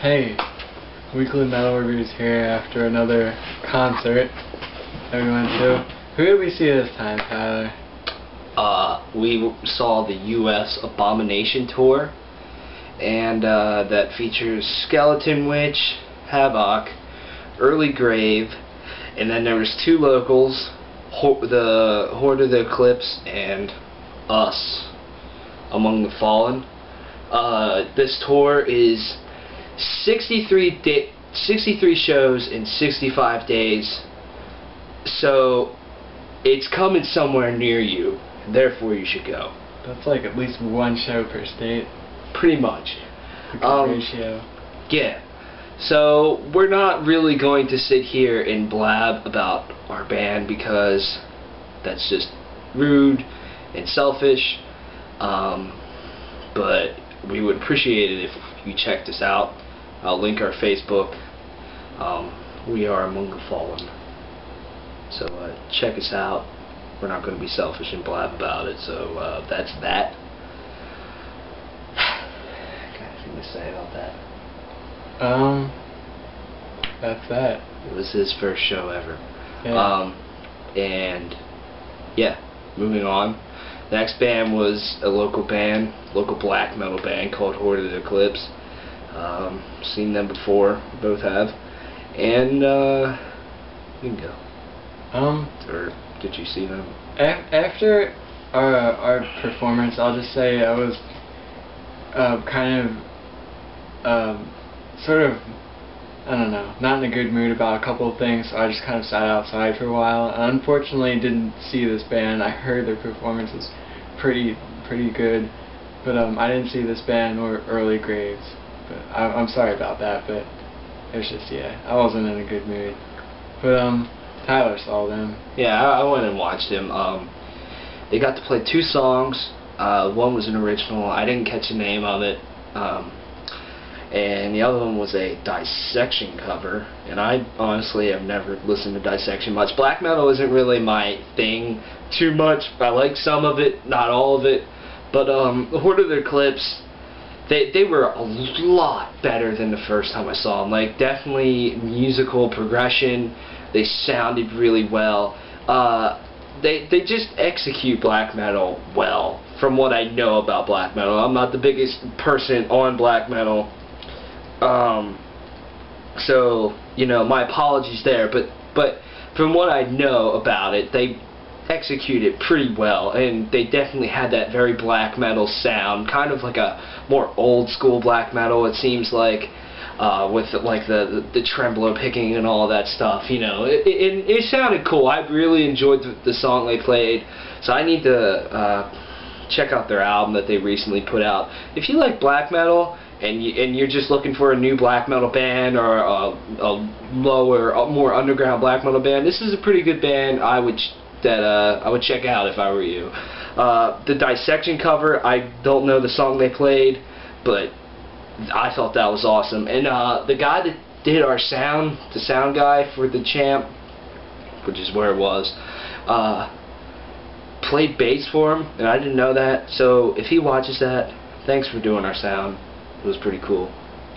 Hey, Weekly Metal Reviews here after another concert that we went to. Who did we see this time, Tyler? Uh, we saw the U.S. Abomination tour, and uh, that features Skeleton Witch, Havok, Early Grave, and then there was two locals, Ho- the Horde of the Eclipse and us, Among the Fallen. Uh, this tour is 63 da- 63 shows in 65 days. So it's coming somewhere near you. Therefore, you should go. That's like at least one show per state. Pretty much. Um, ratio. Yeah. So we're not really going to sit here and blab about our band because that's just rude and selfish. Um, but we would appreciate it if you checked us out. I'll link our Facebook. Um, we are Among the Fallen. So uh, check us out. We're not going to be selfish and blab about it. So uh, that's that. Got anything to say about that? Um, that's that. It was his first show ever. Yeah. Um, and yeah, moving on. The next band was a local band, local black metal band called Horde of the Eclipse. Um, seen them before, both have. And uh, you can go. um, Or did you see them? after our our performance, I'll just say I was uh, kind of um, sort of I don't know, not in a good mood about a couple of things. So I just kind of sat outside for a while. And unfortunately, didn't see this band. I heard their performance was pretty pretty good, but um, I didn't see this band or Early Graves. But I, I'm sorry about that. But it was just yeah, I wasn't in a good mood. But um, Tyler saw them. Yeah, I, I went and watched them. Um, they got to play two songs. Uh, one was an original. I didn't catch the name of it. Um, and the other one was a dissection cover. And I honestly have never listened to dissection much. Black metal isn't really my thing too much. I like some of it, not all of it. But um, the Horde of the Eclipse, they they were a lot better than the first time I saw them. Like definitely musical progression. They sounded really well. Uh, they they just execute black metal well. From what I know about black metal, I'm not the biggest person on black metal. Um, so you know my apologies there, but but from what I know about it, they execute it pretty well, and they definitely had that very black metal sound, kind of like a more old school black metal. It seems like. Uh, with like the, the the tremolo picking and all that stuff, you know, it, it it sounded cool. I really enjoyed the, the song they played, so I need to uh, check out their album that they recently put out. If you like black metal and you and you're just looking for a new black metal band or a, a lower, a more underground black metal band, this is a pretty good band. I would that uh, I would check out if I were you. Uh, the dissection cover, I don't know the song they played, but I thought that was awesome. And uh, the guy that did our sound, the sound guy for the champ, which is where it was, uh, played bass for him, and I didn't know that. So if he watches that, thanks for doing our sound. It was pretty cool,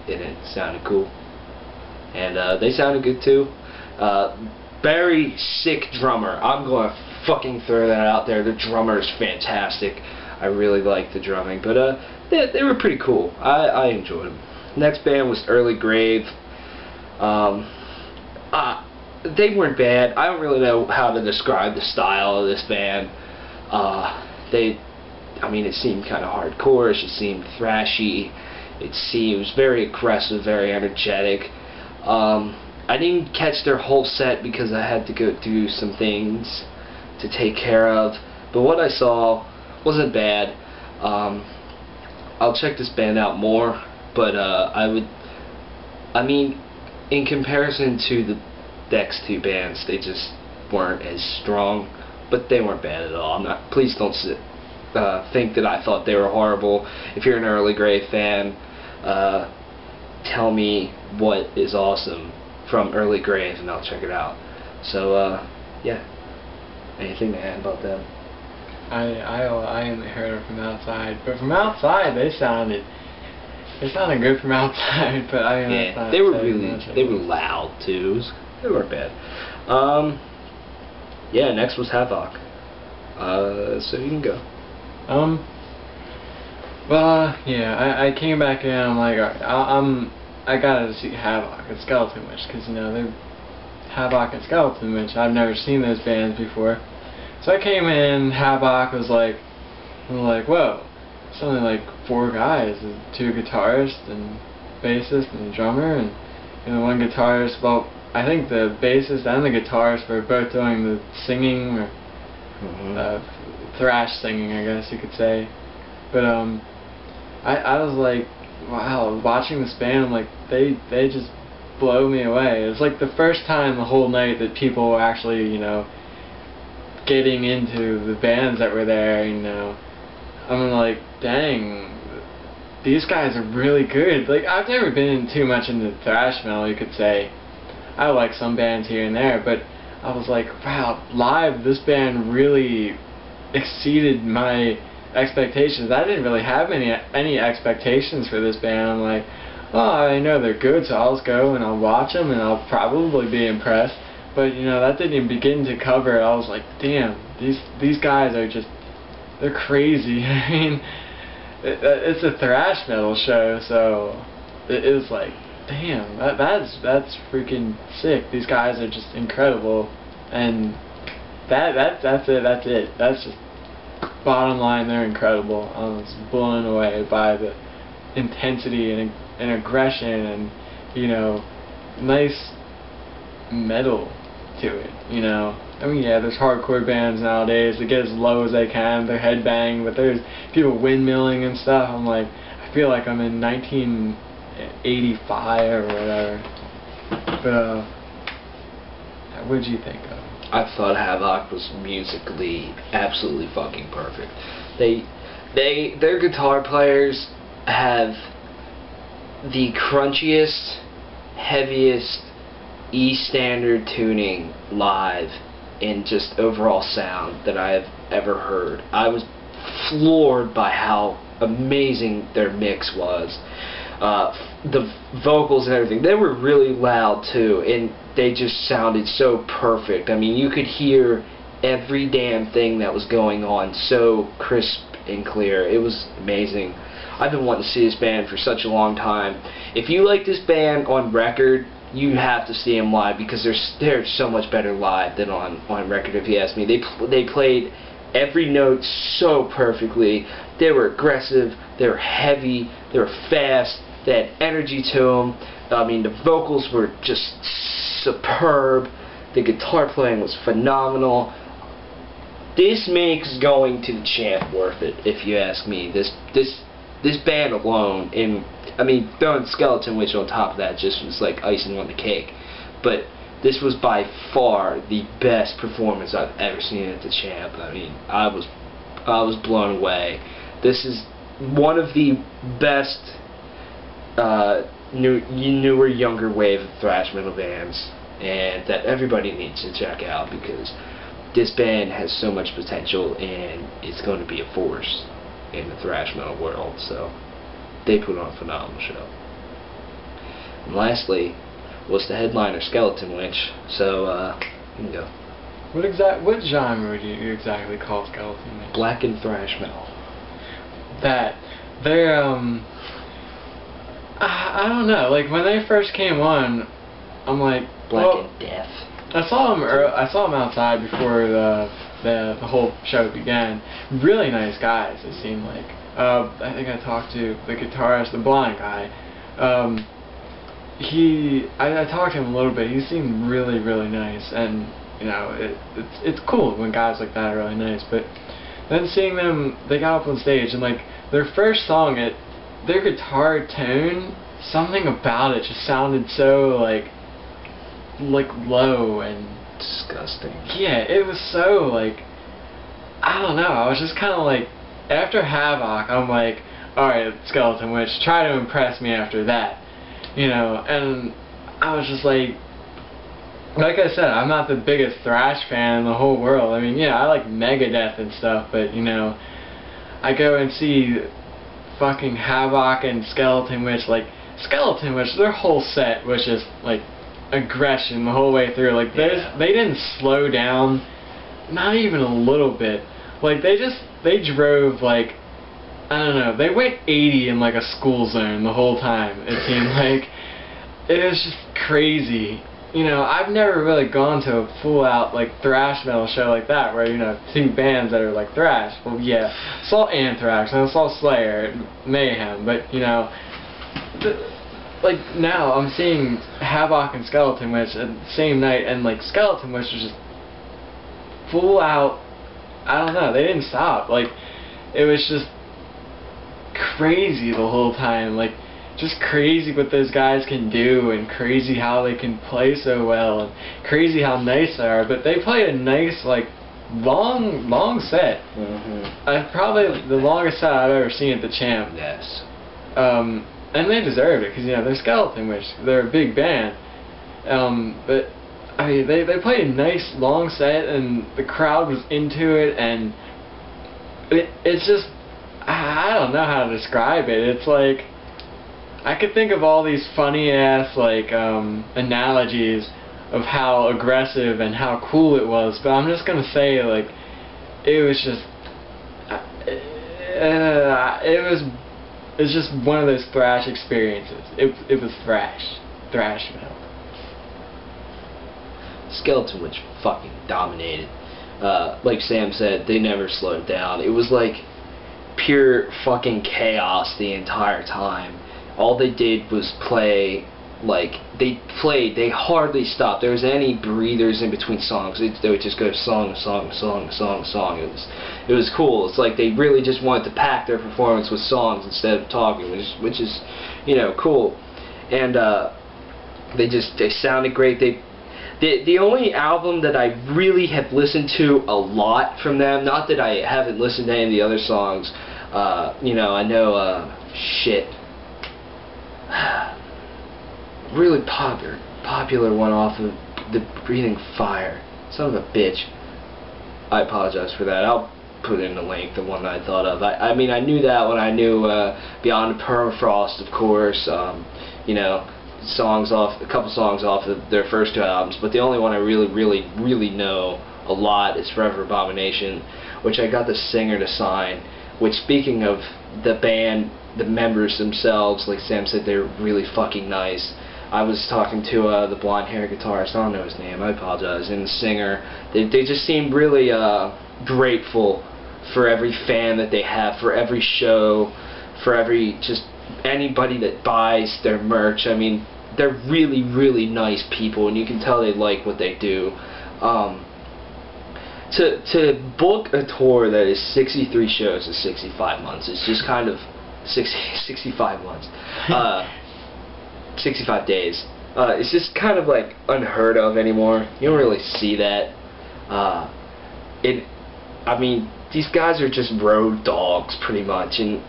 and it sounded cool. And uh, they sounded good too. Very sick drummer. I'm gonna fucking throw that out there. The drummer is fantastic. I really like the drumming, but uh, they, they were pretty cool. I, I enjoyed them. Next band was Early Grave. Um, uh, they weren't bad. I don't really know how to describe the style of this band. Uh, they, I mean, it seemed kind of hardcore. It seemed thrashy. It seems very aggressive, very energetic. Um, I didn't catch their whole set because I had to go do some things to take care of. But what I saw wasn't bad. Um, I'll check this band out more, but uh, I would. I mean, in comparison to the next two bands, they just weren't as strong, but they weren't bad at all. I'm not. Please don't sit, uh, think that I thought they were horrible. If you're an Early Grey fan, uh, tell me what is awesome from Early Grave, and I'll check it out. So, uh, yeah. Anything to add about them? I I I only heard them from outside, but from outside they sounded They sounded good from outside, but I mean, Yeah, they were really they were loud too. Was, they weren't bad. Um, yeah, next was Havok. Uh, so you can go. Um. Well, yeah, I, I came back in. I'm like, I, I'm I gotta see Havok and Skeleton Witch because you know they're Havok and Skeleton Witch. I've never seen those bands before, so I came in. Havok was like, I'm like, whoa, it's only like four guys, two guitarists and bassist and drummer and you know one guitarist. Well, I think the bassist and the guitarist were both doing the singing or uh, thrash singing, I guess you could say. But um, I I was like, wow, watching this band, I'm like, they they just blow me away. It's like the first time the whole night that people were actually, you know, getting into the bands that were there. You know, I'm like, dang. These guys are really good. Like I've never been too much into thrash metal, you could say. I like some bands here and there, but I was like, wow, live, this band really exceeded my expectations. I didn't really have any any expectations for this band. I'm like, oh, I know they're good, so I'll go and I'll watch them and I'll probably be impressed. But you know, that didn't even begin to cover it. I was like, damn, these these guys are just they're crazy. I mean, it, it's a thrash metal show, so it is like, damn, that, that's that's freaking sick. These guys are just incredible, and that that that's it. That's it. That's just bottom line. They're incredible. I was blown away by the intensity and and aggression and you know, nice metal to it. You know. I mean, yeah, there's hardcore bands nowadays that get as low as they can. They're headbanging, but there's people windmilling and stuff. I'm like, I feel like I'm in 1985 or whatever. But uh, what did you think of? I thought Havok was musically absolutely fucking perfect. They, they, their guitar players have the crunchiest, heaviest E standard tuning live and just overall sound that I have ever heard. I was floored by how amazing their mix was. Uh, the vocals and everything, they were really loud too, and they just sounded so perfect. I mean, you could hear every damn thing that was going on so crisp and clear. It was amazing. I've been wanting to see this band for such a long time. If you like this band on record, you have to see them live because they're they're so much better live than on on record. If you ask me, they pl- they played every note so perfectly. They were aggressive. They were heavy. They were fast. They had energy to them. I mean, the vocals were just superb. The guitar playing was phenomenal. This makes going to the champ worth it, if you ask me. This this this band alone, and I mean throwing Skeleton Witch on top of that just was like icing on the cake. But this was by far the best performance I've ever seen at the champ. I mean, I was I was blown away. This is one of the best uh, new newer younger wave of thrash metal bands, and that everybody needs to check out because this band has so much potential and it's going to be a force in the thrash metal world. So they put on a phenomenal show. And lastly was the headliner Skeleton Witch. So uh, you can go. What exact what genre would you exactly call Skeleton Witch? Black and thrash metal. That they're um I, I don't know. Like when they first came on, I'm like Black well, and death. I saw them. I saw them outside before the, the the whole show began. Really nice guys. It seemed like. Uh, I think I talked to the guitarist, the blonde guy. Um, he, I, I talked to him a little bit. He seemed really, really nice, and you know, it, it's it's cool when guys like that are really nice. But then seeing them, they got up on stage and like their first song, it, their guitar tone, something about it just sounded so like like low and Disgusting. yeah, it was so like I don't know. I was just kind of like after Havok, I'm like, all right, Skeleton Witch, try to impress me after that, you know. And I was just like, like I said, I'm not the biggest thrash fan in the whole world. I mean, yeah, I like Megadeth and stuff, but you know, I go and see fucking Havok and Skeleton Witch, like Skeleton Witch, their whole set was just like aggression the whole way through. Like Yeah. they didn't slow down, not even a little bit. Like they just they drove like I don't know. They went 80 in like a school zone the whole time. It seemed like it was just crazy. You know, I've never really gone to a full out like thrash metal show like that where you know two bands that are like thrash. Well, yeah, I saw Anthrax and I saw Slayer, Mayhem, but you know, like now I'm seeing Havok and Skeleton Witch at the same night, and like Skeleton Witch was just full out. I don't know. They didn't stop. Like it was just crazy the whole time. Like just crazy what those guys can do, and crazy how they can play so well, and crazy how nice they are. But they played a nice like long long set. Mm-hmm. Uh, probably the longest set I've ever seen at the Champ. Yes. Um, and they deserved it because you know they're Skeleton Witch, they're a big band. Um, but I mean they they played a nice long set and the crowd was into it and it it's just I I don't know how to describe it. It's like I could think of all these funny ass like um, analogies of how aggressive and how cool it was, but I'm just gonna say like it was just uh, it was it's just one of those thrash experiences. It it was thrash, thrash metal. Skeleton Witch fucking dominated. Uh, like Sam said, they never slowed down. It was like pure fucking chaos the entire time. All they did was play like they played. They hardly stopped. There was any breathers in between songs. They, they would just go song, song, song, song, song. It was it was cool. It's like they really just wanted to pack their performance with songs instead of talking, which which is you know cool. And uh, they just they sounded great. They the the only album that I really have listened to a lot from them, not that I haven't listened to any of the other songs, uh, you know, I know uh shit. really popular popular one off of the Breathing Fire. Son of a bitch. I apologize for that. I'll put in the link, the one that I thought of. I, I mean, I knew that when I knew uh, Beyond Permafrost, of course. Um, you know, songs off, a couple songs off of their first two albums, but the only one I really, really, really know a lot is Forever Abomination, which I got the singer to sign. Which, speaking of the band, the members themselves, like Sam said, they're really fucking nice. I was talking to uh, the blonde hair guitarist, I don't know his name, I apologize, and the singer. They, they just seemed really uh, grateful for every fan that they have, for every show, for every just anybody that buys their merch. I mean, they're really, really nice people, and you can tell they like what they do. Um, to to book a tour that is 63 shows in 65 months is just kind of 60, 65 months, uh, 65 days. Uh, it's just kind of like unheard of anymore. You don't really see that. Uh, it, I mean, these guys are just road dogs pretty much, and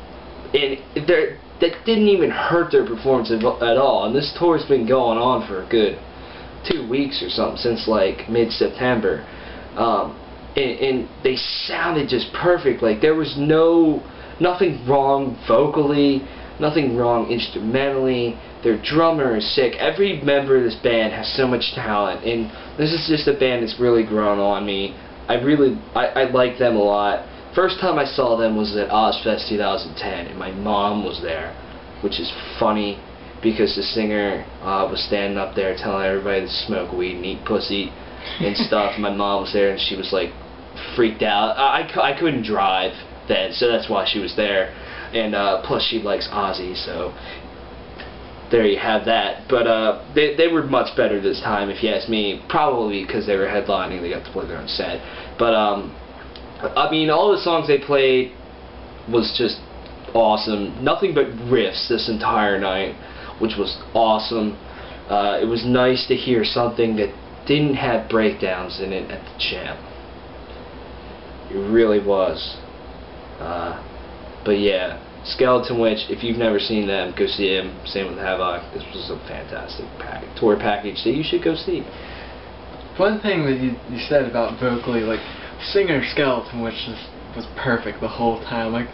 and they're that didn't even hurt their performance at at all. And this tour's been going on for a good two weeks or something since like mid-September, um, and, and they sounded just perfect. Like there was no nothing wrong vocally, nothing wrong instrumentally. Their drummer is sick. Every member of this band has so much talent, and this is just a band that's really grown on me. I really, I, I like them a lot. First time I saw them was at Ozzfest 2010, and my mom was there, which is funny because the singer uh, was standing up there telling everybody to smoke weed and eat pussy and stuff. my mom was there, and she was like freaked out. I, I, I couldn't drive then, so that's why she was there. And uh, plus, she likes Ozzy, so there you have that. But uh, they they were much better this time, if you ask me. Probably because they were headlining, they got to play their own set. But um, I mean, all the songs they played was just awesome. Nothing but riffs this entire night, which was awesome. Uh, it was nice to hear something that didn't have breakdowns in it at the champ. It really was. Uh, but yeah, Skeleton Witch, if you've never seen them, go see them. Same with Havok. This was a fantastic pack- tour package that you should go see. One thing that you, you said about vocally, like singer Skeleton Witch was was perfect the whole time. Like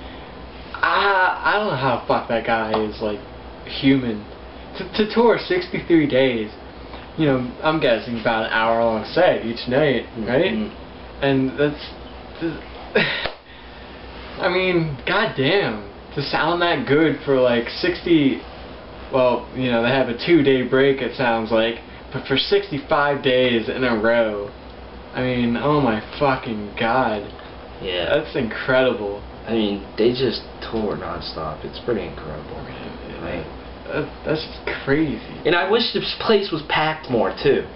I I don't know how fuck that guy is like human to to tour 63 days. You know, I'm guessing about an hour long set each night, right? Mhm. And that's, I mean, goddamn, to sound that good for like 60. Well, you know, they have a two day break. It sounds like, but for 65 days in a row. I mean, oh my fucking god. Yeah. That's incredible. I mean, they just tour nonstop. It's pretty incredible. Right. That, that's crazy. And I wish this place was packed more too.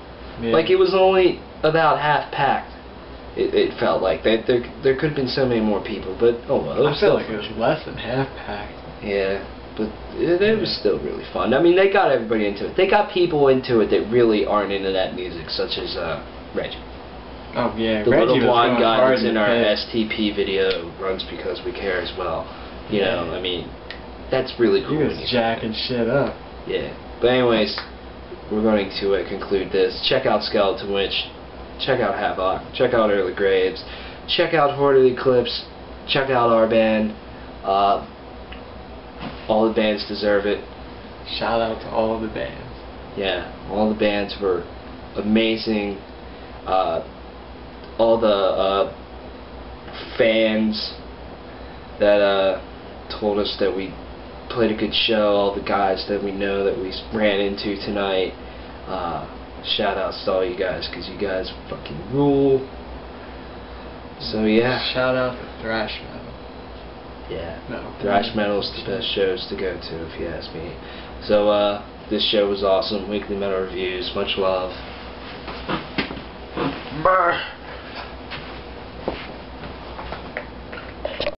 Yeah. Like it was only about half packed. It, it felt like that there there could have been so many more people, but oh well. It I still like it was less than half packed. Yeah, but it, it was still really fun. I mean, they got everybody into it. They got people into it that really aren't into that music, such as uh, Reggie. Oh yeah, the Reggie little was blonde guy that's in our pit. STP video runs because we care as well. You know, I mean, that's really cool. when was jacking shit up. Yeah. But anyways, we're going to uh, conclude this. Check out Skeleton Witch. Check out Havok. Check out Early Graves. Check out Horde of the Eclipse. Check out our band. Uh, all the bands deserve it. Shout out to all the bands. Yeah, all the bands were amazing. Uh, all the uh, fans that uh, told us that we played a good show, all the guys that we know that we ran into tonight. Shout outs to all you guys because you guys fucking rule. So yeah, Shout out to thrash metal. yeah. No. Thrash metal's the best shows to go to, if you ask me. So, uh, this show was awesome. Weekly Metal Reviews. Much love. Brr.